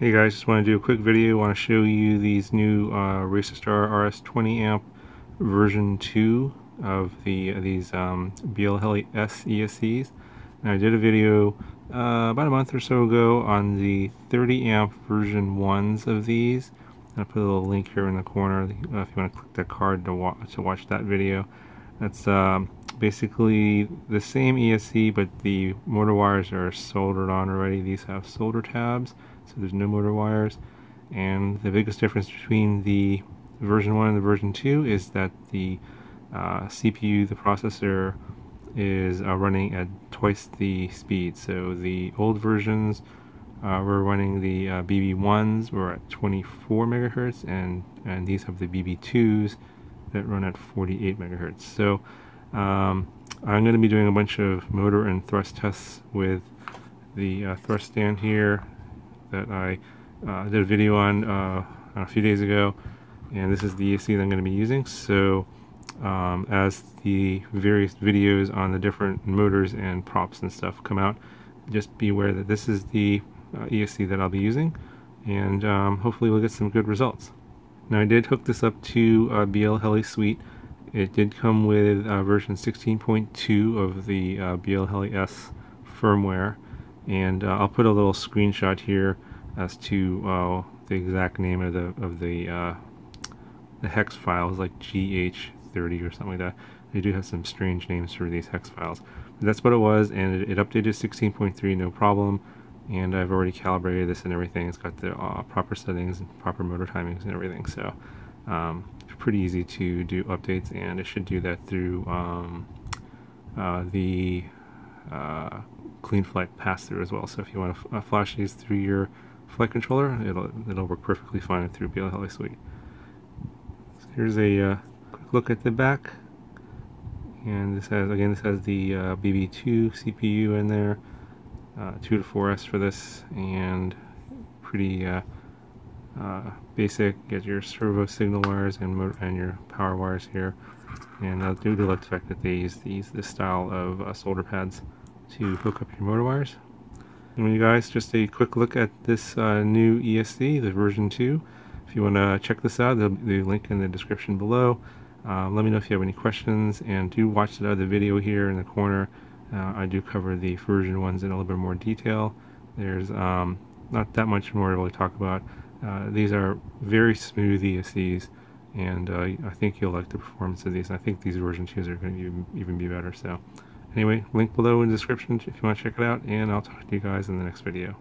Hey guys, just want to do a quick video. I want to show you these new uh, Racerstar RS 20 amp version 2 of the uh, these um, BL Heli S ESCs. And I did a video uh, about a month or so ago on the 30 amp version 1s of these. And I put a little link here in the corner if you want to click that card to, wa to watch that video. That's um, basically the same ESC, but the motor wires are soldered on already. These have solder tabs so there's no motor wires. And the biggest difference between the version 1 and the version 2 is that the uh, CPU, the processor, is uh, running at twice the speed. So the old versions uh, were running the uh, BB1s were at 24 megahertz, and and these have the BB2s that run at 48 megahertz. So um, I'm going to be doing a bunch of motor and thrust tests with the uh, thrust stand here that I uh, did a video on uh, a few days ago and this is the ESC that I'm going to be using so um, as the various videos on the different motors and props and stuff come out just be aware that this is the uh, ESC that I'll be using and um, hopefully we'll get some good results. Now I did hook this up to uh, BL Heli Suite. It did come with uh, version 16.2 of the uh, BLHeli S firmware and uh, I'll put a little screenshot here as to uh, the exact name of the of the uh, the hex files like GH30 or something like that. They do have some strange names for these hex files. But that's what it was, and it, it updated 16.3 no problem. And I've already calibrated this and everything. It's got the uh, proper settings and proper motor timings and everything. So um, pretty easy to do updates, and it should do that through um, uh, the uh, CleanFlight pass-through as well. So if you want to uh, flash these through your flight controller, it'll it'll work perfectly fine through BL Heli Suite. So here's a uh, quick look at the back, and this has again this has the uh, BB2 CPU in there, uh, two to 4S for this, and pretty uh, uh, basic. Get your servo signal wires and and your power wires here, and I do like the fact that they use these this style of solder pads to hook up your motor wires. And you guys, just a quick look at this uh, new ESC, the version 2. If you want to check this out, there'll be a link in the description below. Uh, let me know if you have any questions, and do watch the other video here in the corner. Uh, I do cover the version ones in a little bit more detail. There's um, not that much more to really talk about. Uh, these are very smooth ESCs, and uh, I think you'll like the performance of these. I think these version 2s are going to even be better. So. Anyway, link below in the description if you want to check it out, and I'll talk to you guys in the next video.